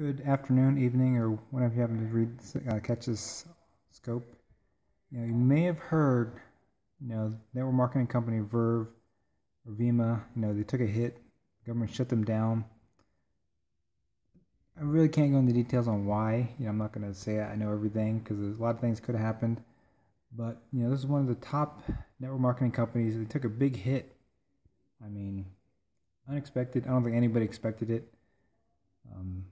Good afternoon, evening, or whenever you happen to read, uh, catch this scope. You know, you may have heard, you know, network marketing company Verve or Vemma, you know, they took a hit. Government shut them down. I really can't go into details on why. You know, I'm not going to say I know everything because a lot of things could have happened. But you know, this is one of the top network marketing companies. They took a big hit. I mean, unexpected. I don't think anybody expected it. Um,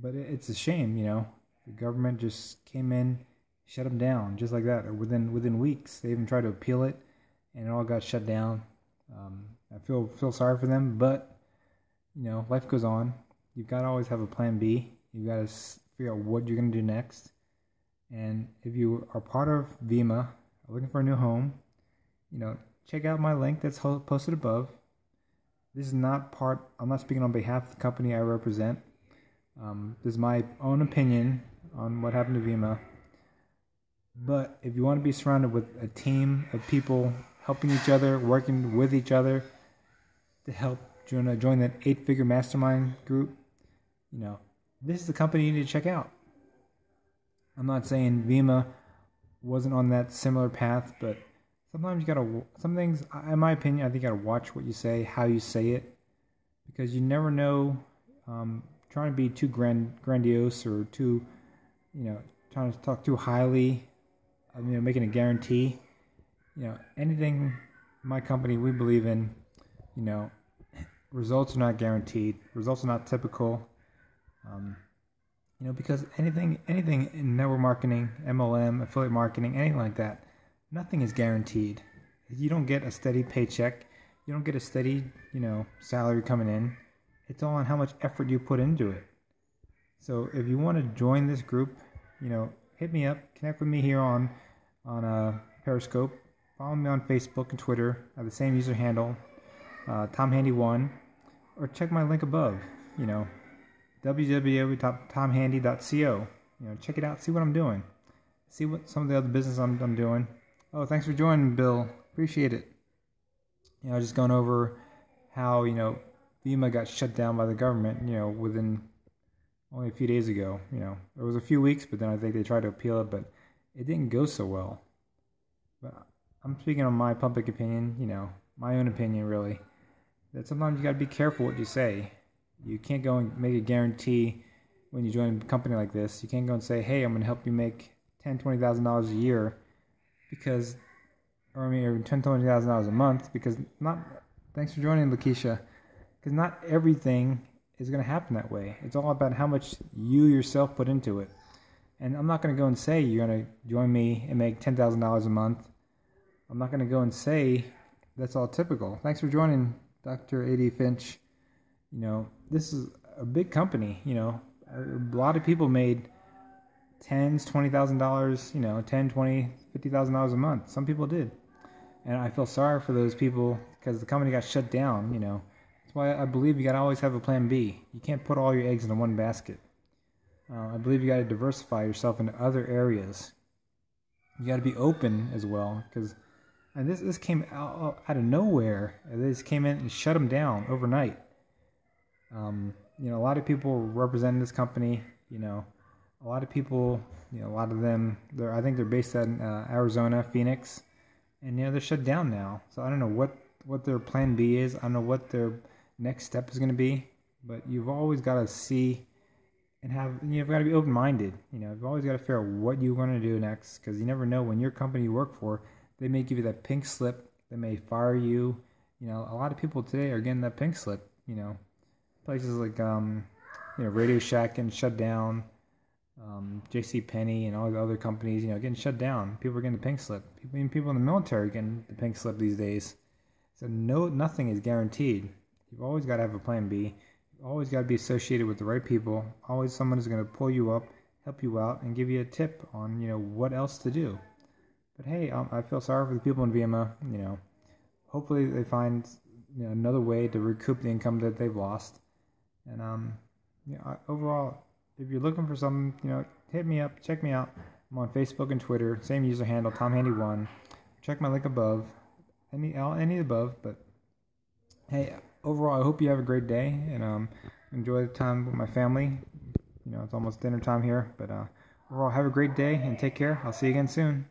but it's a shame, you know. The government just came in, shut them down just like that. Within within weeks, they even tried to appeal it, and it all got shut down. Um, I feel feel sorry for them, but you know, life goes on. You've got to always have a plan B. You've got to figure out what you're going to do next. And if you are part of Vemma, looking for a new home, you know, check out my link that's posted above. This is not part. I'm not speaking on behalf of the company I represent. Um, this is my own opinion on what happened to Vemma. But if you want to be surrounded with a team of people helping each other, working with each other to help join, join that eight figure mastermind group, you know, this is the company you need to check out. I'm not saying Vemma wasn't on that similar path, but sometimes you gotta, some things, in my opinion, I think you gotta watch what you say, how you say it, because you never know. Um, trying to be too grand, grandiose or too, you know, trying to talk too highly, you know, making a guarantee. You know, anything my company we believe in, you know, results are not guaranteed. Results are not typical. Um, you know, because anything, anything in network marketing, MLM, affiliate marketing, anything like that, nothing is guaranteed. You don't get a steady paycheck. You don't get a steady, you know, salary coming in. It's all on how much effort you put into it. So if you want to join this group, you know, hit me up, connect with me here on on uh, Periscope. Follow me on Facebook and Twitter. I have the same user handle, uh, TomHandy1, or check my link above. You know, www.tomhandy.co. You know, check it out. See what I'm doing. See what some of the other business I'm, I'm doing. Oh, thanks for joining, Bill. Appreciate it. You know, just going over how you know Vemma got shut down by the government, you know, within only a few days ago. You know, it was a few weeks, but then I think they tried to appeal it, but it didn't go so well. But I'm speaking on my public opinion, you know, my own opinion, really. That sometimes you got to be careful what you say. You can't go and make a guarantee when you join a company like this. You can't go and say, "Hey, I'm going to help you make ten, twenty thousand dollars a year," because, or I mean, ten, twenty thousand dollars a month, because not. Thanks for joining, Lakeisha because not everything is going to happen that way. It's all about how much you yourself put into it. And I'm not going to go and say you're going to join me and make $10,000 a month. I'm not going to go and say that's all typical. Thanks for joining, Dr. A.D. Finch. You know, this is a big company. You know, a lot of people made tens, twenty thousand dollars. You know, ten, twenty, fifty thousand dollars a month. Some people did, and I feel sorry for those people because the company got shut down. You know, that's why I believe you got to always have a plan B. You can't put all your eggs in one basket. Uh, I believe you got to diversify yourself into other areas. You got to be open as well, because and this this came out, out of nowhere. This came in and shut them down overnight. Um, you know, a lot of people representing this company. You know, a lot of people. You know, a lot of them. They're I think they're based in uh, Arizona, Phoenix, and you know they're shut down now. So I don't know what what their plan B is. I don't know what their next step is going to be. But you've always got to see and have you've got to be open minded. You know, you've always got to figure out what you want to do next because you never know when your company you work for they may give you that pink slip. They may fire you. You know, a lot of people today are getting that pink slip. You know, places like um, you know Radio Shack getting shut down, um, J.C. Penney and all the other companies. You know, getting shut down. People are getting the pink slip. Even people in the military getting the pink slip these days. So no, nothing is guaranteed. You've always got to have a plan B. You've always got to be associated with the right people. Always someone is going to pull you up, help you out, and give you a tip on you know what else to do. But hey, um, I feel sorry for the people in Vemma. You know, hopefully they find you know, another way to recoup the income that they've lost. And um, you know, overall, if you're looking for something, you know, hit me up, check me out. I'm on Facebook and Twitter, same user handle, TomHandy1. Check my link above, any any above. But hey, overall, I hope you have a great day and um, enjoy the time with my family. you know, it's almost dinner time here. But uh, overall, have a great day and take care. I'll see you again soon.